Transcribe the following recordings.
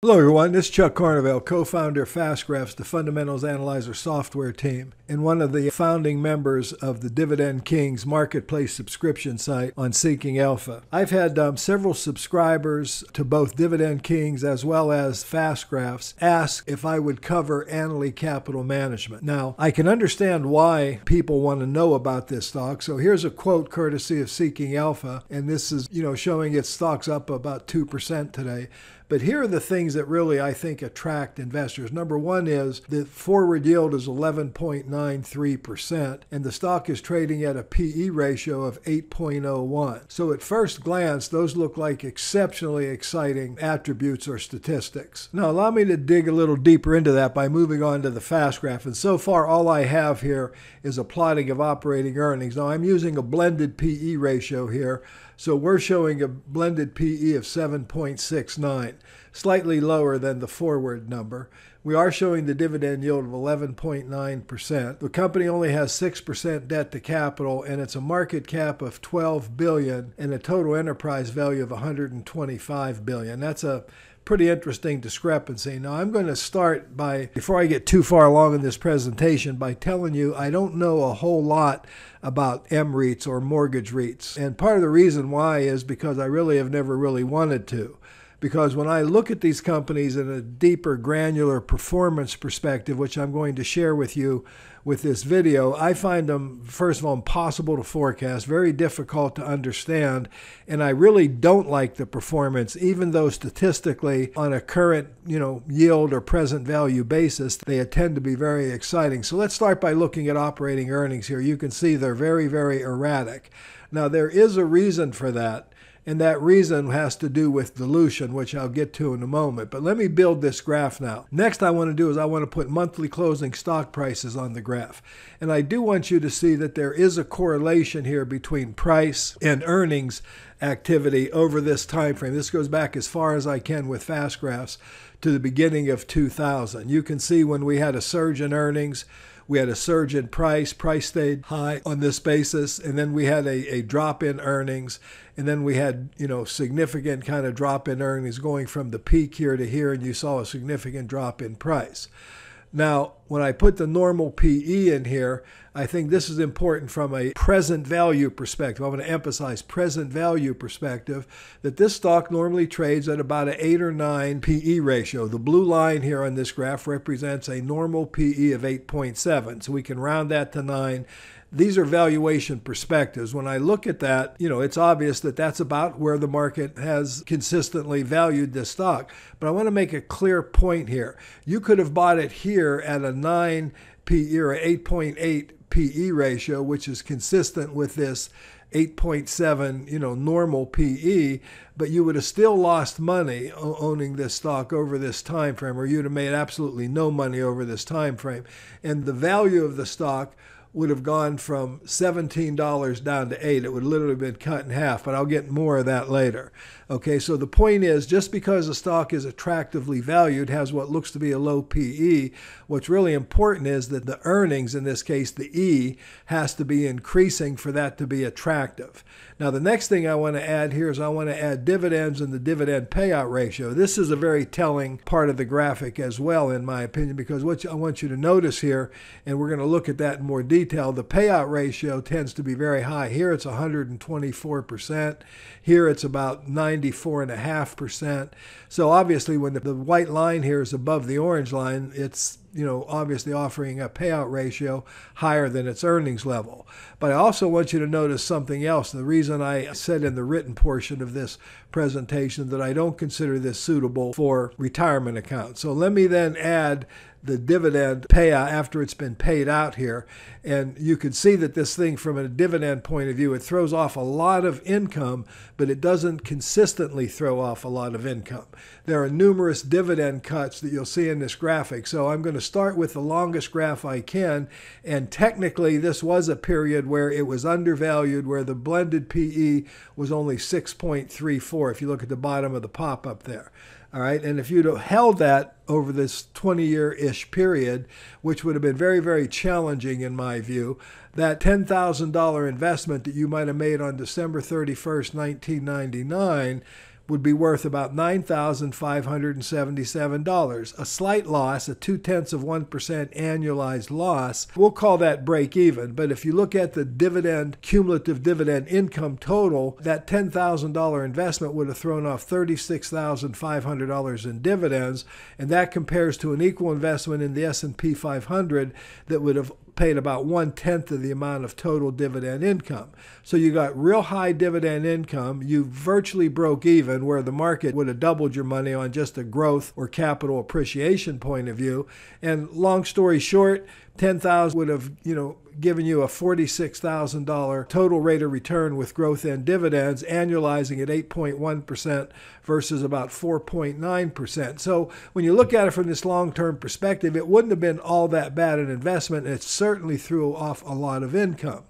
Hello, everyone. This is Chuck Carnevale, co founder of FastGraphs, the Fundamentals Analyzer software team, and one of the founding members of the Dividend Kings marketplace subscription site on Seeking Alpha. I've had um, several subscribers to both Dividend Kings as well as FastGraphs ask if I would cover Annaly Capital Management. Now, I can understand why people want to know about this stock. So here's a quote courtesy of Seeking Alpha, and this is, you know, showing its stocks up about 2% today. But here are the things that really I think attract investors. Number one is the forward yield is 11.93%, and the stock is trading at a PE ratio of 8.01. So at first glance, those look like exceptionally exciting attributes or statistics. Now, allow me to dig a little deeper into that by moving on to the fast graph. And so far, all I have here is a plotting of operating earnings. Now, I'm using a blended PE ratio here. So we're showing a blended PE of 7.69, slightly lower than the forward number. We are showing the dividend yield of 11.9%. The company only has 6% debt to capital and it's a market cap of 12 billion and a total enterprise value of 125 billion. That's a pretty interesting discrepancy. Now, I'm going to start by, before I get too far along in this presentation, by telling you I don't know a whole lot about MREITs or mortgage REITs. And part of the reason why is because I really have never really wanted to because when I look at these companies in a deeper granular performance perspective, which I'm going to share with you with this video, I find them, first of all, impossible to forecast, very difficult to understand, and I really don't like the performance, even though statistically, on a current, you know, yield or present value basis, they tend to be very exciting. So let's start by looking at operating earnings here. You can see they're very, very erratic. Now, there is a reason for that and that reason has to do with dilution, which I'll get to in a moment. But let me build this graph now. Next, I want to do is I want to put monthly closing stock prices on the graph. And I do want you to see that there is a correlation here between price and earnings activity over this time frame. This goes back as far as I can with fast graphs to the beginning of 2000. You can see when we had a surge in earnings, we had a surge in price. Price stayed high on this basis. And then we had a, a drop in earnings. And then we had, you know, significant kind of drop in earnings going from the peak here to here. And you saw a significant drop in price. Now, when I put the normal PE in here, I think this is important from a present value perspective. I want to emphasize present value perspective that this stock normally trades at about an 8 or 9 PE ratio. The blue line here on this graph represents a normal PE of 8.7. So we can round that to 9 these are valuation perspectives. When I look at that, you know, it's obvious that that's about where the market has consistently valued this stock. But I want to make a clear point here. You could have bought it here at a 9 PE or 8.8 PE ratio, which is consistent with this 8.7, you know, normal PE, but you would have still lost money owning this stock over this time frame, or you'd have made absolutely no money over this time frame. And the value of the stock would have gone from $17 down to 8 it would literally have been cut in half but i'll get more of that later. Okay so the point is just because a stock is attractively valued has what looks to be a low pe what's really important is that the earnings in this case the e has to be increasing for that to be attractive. Now the next thing i want to add here is i want to add dividends and the dividend payout ratio. This is a very telling part of the graphic as well in my opinion because what i want you to notice here and we're going to look at that in more detail detail, the payout ratio tends to be very high. Here it's 124%. Here it's about 94.5%. So obviously, when the, the white line here is above the orange line, it's you know, obviously offering a payout ratio higher than its earnings level. But I also want you to notice something else. The reason I said in the written portion of this presentation that I don't consider this suitable for retirement accounts. So let me then add the dividend payout after it's been paid out here. And you can see that this thing, from a dividend point of view, it throws off a lot of income, but it doesn't consistently throw off a lot of income. There are numerous dividend cuts that you'll see in this graphic. So I'm going to start with the longest graph I can. And technically, this was a period where it was undervalued, where the blended PE was only 6.34, if you look at the bottom of the pop up there. All right. And if you'd have held that over this 20 year ish period, which would have been very, very challenging in my view, that $10,000 investment that you might have made on December 31st, 1999 would be worth about $9,577. A slight loss, a two tenths of 1% annualized loss. We'll call that break even. But if you look at the dividend, cumulative dividend income total, that $10,000 investment would have thrown off $36,500 in dividends. And that compares to an equal investment in the S&P 500 that would have paid about one tenth of the amount of total dividend income. So you got real high dividend income. You virtually broke even, where the market would have doubled your money on just a growth or capital appreciation point of view. And long story short, 10,000 would have, you know, given you a $46,000 total rate of return with growth and dividends, annualizing at 8.1% versus about 4.9%. So when you look at it from this long term perspective, it wouldn't have been all that bad an investment. And it certainly threw off a lot of income.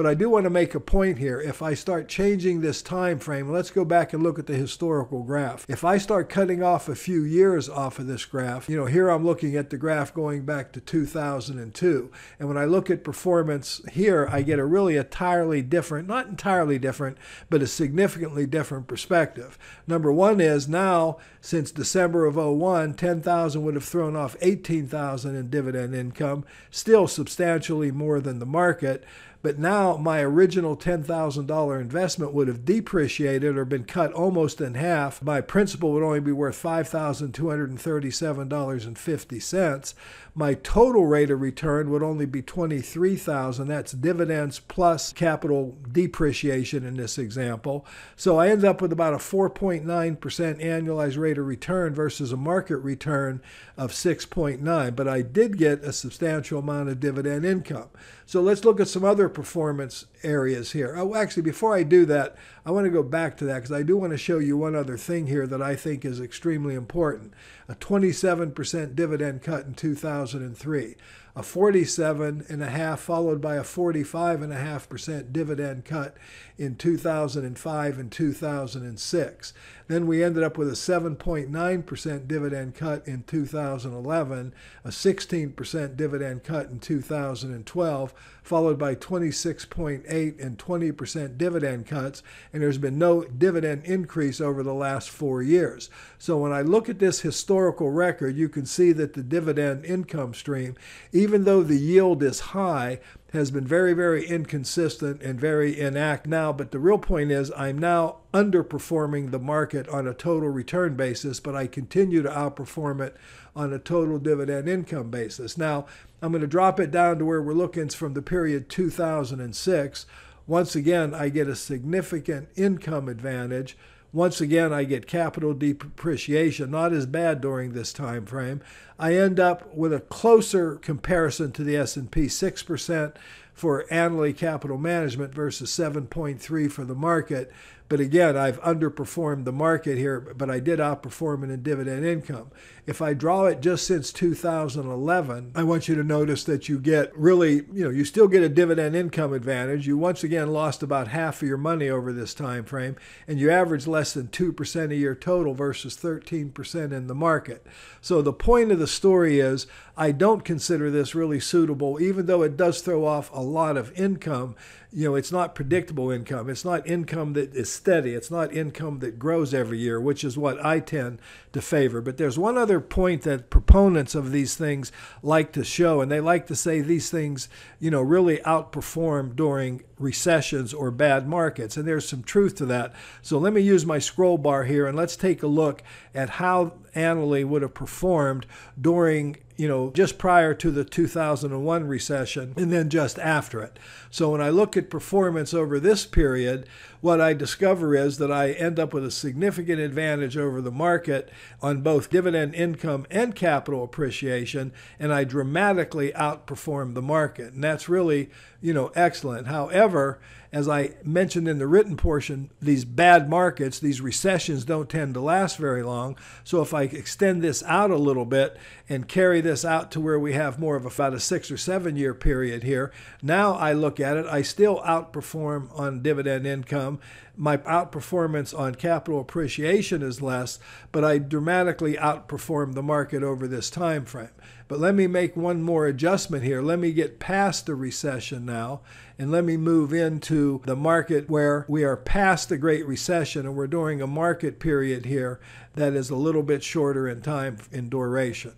But I do want to make a point here. If I start changing this time frame, let's go back and look at the historical graph. If I start cutting off a few years off of this graph, you know, here I'm looking at the graph going back to 2002. And when I look at performance here, I get a really entirely different, not entirely different, but a significantly different perspective. Number one is now, since December of 01, 10,000 would have thrown off 18,000 in dividend income, still substantially more than the market. But now my original $10,000 investment would have depreciated or been cut almost in half. My principal would only be worth $5,237.50 my total rate of return would only be 23,000. That's dividends plus capital depreciation in this example. So I end up with about a 4.9% annualized rate of return versus a market return of 6.9, but I did get a substantial amount of dividend income. So let's look at some other performance areas here. Oh, actually, before I do that, I want to go back to that because I do want to show you one other thing here that I think is extremely important. A 27% dividend cut in 2003 a 47 and a half followed by a 45 and a half percent dividend cut in 2005 and 2006. Then we ended up with a 7.9% dividend cut in 2011, a 16% dividend cut in 2012, followed by 26.8 and 20% dividend cuts, and there's been no dividend increase over the last 4 years. So when I look at this historical record, you can see that the dividend income stream even though the yield is high, has been very, very inconsistent and very inact now. But the real point is, I'm now underperforming the market on a total return basis, but I continue to outperform it on a total dividend income basis. Now, I'm going to drop it down to where we're looking from the period 2006. Once again, I get a significant income advantage once again, I get capital depreciation, not as bad during this time frame. I end up with a closer comparison to the S&P, 6% for Annaly Capital Management versus 7.3 for the market. But again, I've underperformed the market here, but I did outperform it in dividend income. If I draw it just since 2011, I want you to notice that you get really, you know, you still get a dividend income advantage. You once again lost about half of your money over this time frame, and you average less than 2% a year total versus 13% in the market. So the point of the story is I don't consider this really suitable, even though it does throw off a lot of income you know, it's not predictable income. It's not income that is steady. It's not income that grows every year, which is what I tend to favor. But there's one other point that proponents of these things like to show, and they like to say these things, you know, really outperform during recessions or bad markets. And there's some truth to that. So let me use my scroll bar here and let's take a look at how Annaly would have performed during you know, just prior to the 2001 recession and then just after it. So when I look at performance over this period, what I discover is that I end up with a significant advantage over the market on both dividend income and capital appreciation, and I dramatically outperform the market. And that's really, you know, excellent. However, as I mentioned in the written portion, these bad markets, these recessions don't tend to last very long. So if I extend this out a little bit and carry this out to where we have more of about a six or seven year period here, now I look at it, I still outperform on dividend income. My outperformance on capital appreciation is less, but I dramatically outperform the market over this time frame. But let me make one more adjustment here. Let me get past the recession now and let me move into the market where we are past the Great Recession and we're doing a market period here that is a little bit shorter in time in duration.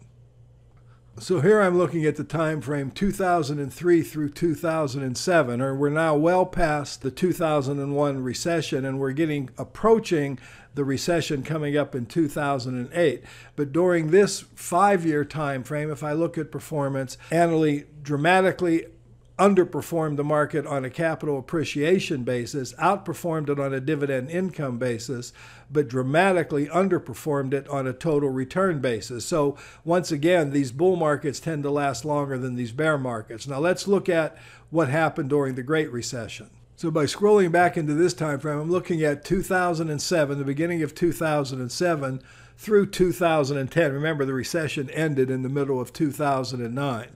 So here I'm looking at the time frame 2003 through 2007, or we're now well past the 2001 recession and we're getting approaching the recession coming up in 2008. But during this 5-year time frame, if I look at performance, Annaly dramatically underperformed the market on a capital appreciation basis, outperformed it on a dividend income basis, but dramatically underperformed it on a total return basis. So, once again, these bull markets tend to last longer than these bear markets. Now, let's look at what happened during the Great Recession. So by scrolling back into this time frame, I'm looking at 2007, the beginning of 2007 through 2010. Remember, the recession ended in the middle of 2009.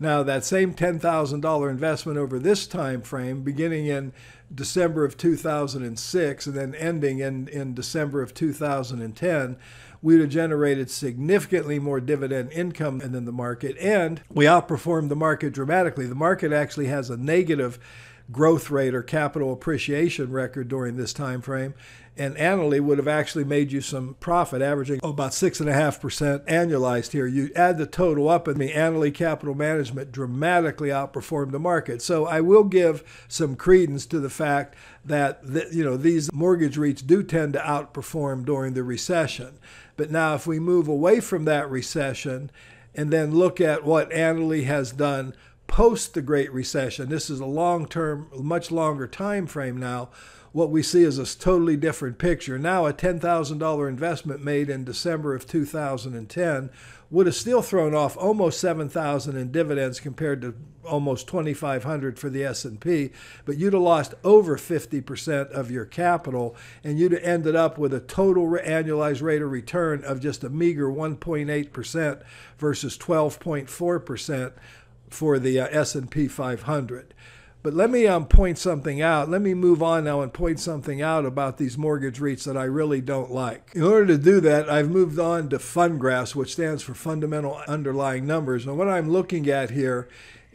Now, that same $10,000 investment over this time frame, beginning in December of 2006 and then ending in, in December of 2010, we'd have generated significantly more dividend income than the market, and we outperformed the market dramatically. The market actually has a negative growth rate or capital appreciation record during this time frame. And Annaly would have actually made you some profit, averaging about 6.5% annualized here. You add the total up, and the Annaly Capital Management dramatically outperformed the market. So I will give some credence to the fact that the, you know these mortgage REITs do tend to outperform during the recession. But now, if we move away from that recession and then look at what Annaly has done post the Great Recession, this is a long term, much longer time frame now. What we see is a totally different picture. Now, a $10,000 investment made in December of 2010 would have still thrown off almost 7,000 in dividends compared to almost 2,500 for the S&P, but you'd have lost over 50% of your capital, and you'd have ended up with a total annualized rate of return of just a meager 1.8% versus 12.4% for the uh, S&P 500. But let me um, point something out. Let me move on now and point something out about these mortgage REITs that I really don't like. In order to do that, I've moved on to FUN Graphs, which stands for Fundamental Underlying Numbers. And what I'm looking at here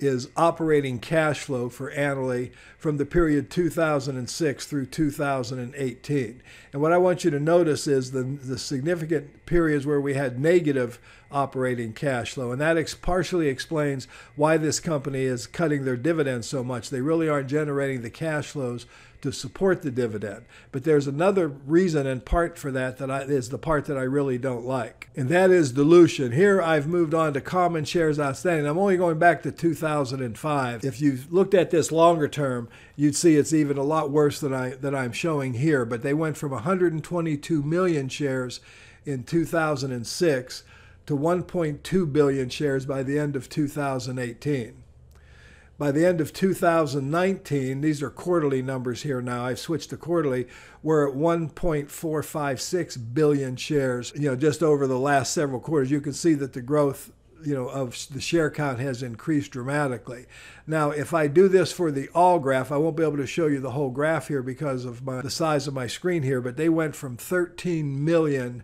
is operating cash flow for Annaly from the period 2006 through 2018. And what I want you to notice is the, the significant periods where we had negative operating cash flow. And that ex- partially explains why this company is cutting their dividends so much. They really aren't generating the cash flows to support the dividend. But there's another reason and part for that that I, is the part that I really don't like, and that is dilution. Here I've moved on to common shares outstanding. I'm only going back to 2005. If you've looked at this longer term, you'd see it's even a lot worse than I than I'm showing here. But they went from 122 million shares in 2006 to 1.2 billion shares by the end of 2018. By the end of 2019, these are quarterly numbers here now. I've switched to quarterly. We're at 1.456 billion shares. You know, just over the last several quarters, you can see that the growth you know of the share count has increased dramatically. Now, if I do this for the all graph, I won't be able to show you the whole graph here because of my, the size of my screen here, but they went from 13 million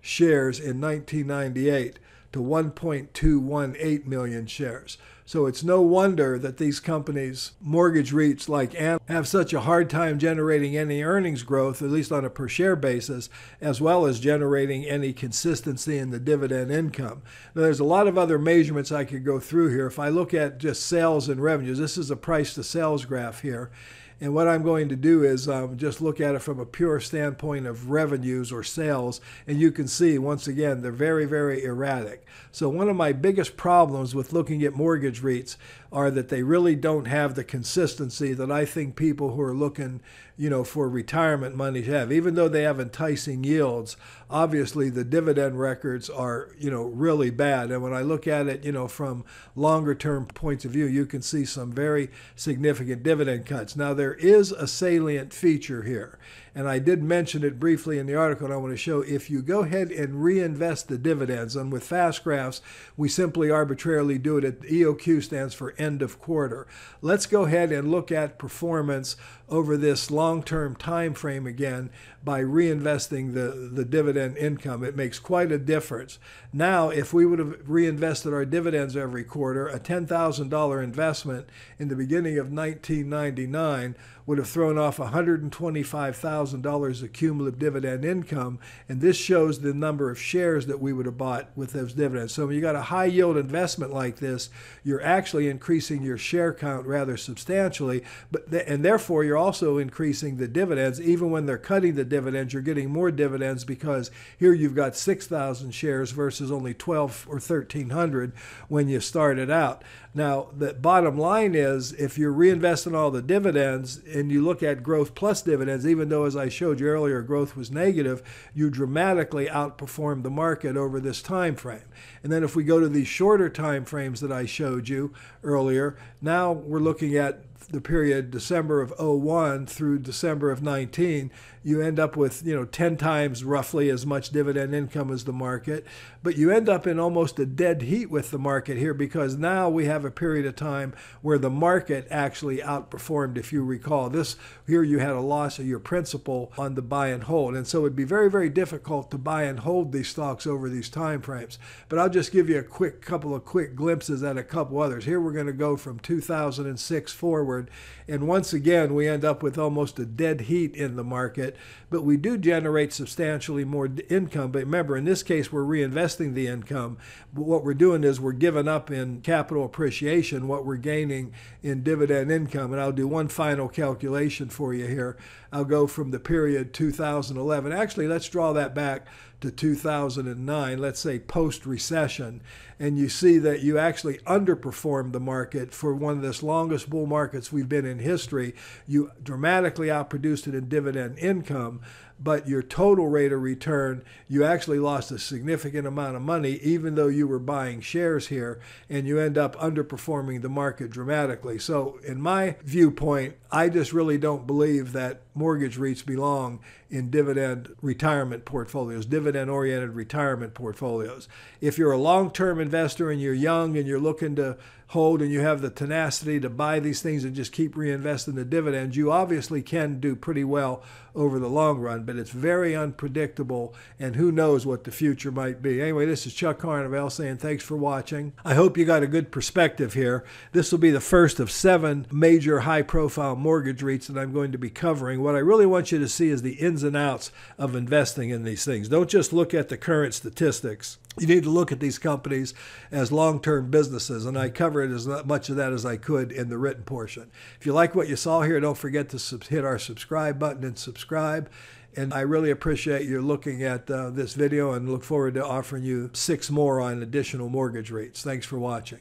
shares in 1998 to 1.218 million shares. So it's no wonder that these companies, mortgage REITs like Ant, have such a hard time generating any earnings growth, at least on a per share basis, as well as generating any consistency in the dividend income. Now, there's a lot of other measurements I could go through here. If I look at just sales and revenues, this is a price to sales graph here. And what I'm going to do is um, just look at it from a pure standpoint of revenues or sales. And you can see, once again, they're very, very erratic. So, one of my biggest problems with looking at mortgage REITs are that they really don't have the consistency that I think people who are looking, you know, for retirement money to have. Even though they have enticing yields, obviously the dividend records are, you know, really bad. And when I look at it, you know, from longer term points of view, you can see some very significant dividend cuts. Now there is a salient feature here And I did mention it briefly in the article, and I want to show if you go ahead and reinvest the dividends, and with fast graphs, we simply arbitrarily do it at EOQ stands for end of quarter. Let's go ahead and look at performance over this long-term time frame again by reinvesting the, the dividend income. It makes quite a difference. Now, if we would have reinvested our dividends every quarter, a $10,000 investment in the beginning of 1999 would have thrown off $125,000 of cumulative dividend income, and this shows the number of shares that we would have bought with those dividends. So when you got a high yield investment like this, you're actually increasing your share count rather substantially, but th- and therefore you're also increasing the dividends. Even when they're cutting the dividends, you're getting more dividends because here you've got 6,000 shares versus only 12 or 1,300 when you started out. Now, the bottom line is if you're reinvesting all the dividends and you look at growth plus dividends, even though, as I showed you earlier, growth was negative, you dramatically outperformed the market over this time frame. And then if we go to these shorter time frames that I showed you earlier, now we're looking at the period December of 01 through December of 19, you end up with, you know, 10 times roughly as much dividend income as the market, but you end up in almost a dead heat with the market here because now we have a period of time where the market actually outperformed if you recall. This here you had a loss of your principal on the buy and hold. And so it'd be very very difficult to buy and hold these stocks over these time frames. But I'll just give you a quick couple of quick glimpses at a couple others. Here we're going to go from 2006 forward and once again we end up with almost a dead heat in the market but we do generate substantially more income. But remember, in this case, we're reinvesting the income. But what we're doing is we're giving up in capital appreciation what we're gaining in dividend income. And I'll do one final calculation for you here. I'll go from the period 2011. Actually, let's draw that back to 2009, let's say post recession, and you see that you actually underperformed the market for one of the longest bull markets we've been in history. You dramatically outproduced it in dividend income but your total rate of return, you actually lost a significant amount of money, even though you were buying shares here, and you end up underperforming the market dramatically. So, in my viewpoint, I just really don't believe that mortgage REITs belong in dividend retirement portfolios, dividend oriented retirement portfolios. If you're a long term investor and you're young and you're looking to hold and you have the tenacity to buy these things and just keep reinvesting the dividends, you obviously can do pretty well over the long run, but it's very unpredictable and who knows what the future might be. Anyway, this is Chuck Carnevale saying thanks for watching. I hope you got a good perspective here. This will be the first of seven major high profile mortgage REITs that I'm going to be covering. What I really want you to see is the ins and outs of investing in these things. Don't just look at the current statistics you need to look at these companies as long-term businesses and i covered as much of that as i could in the written portion if you like what you saw here don't forget to hit our subscribe button and subscribe and i really appreciate you looking at uh, this video and look forward to offering you six more on additional mortgage REITs. thanks for watching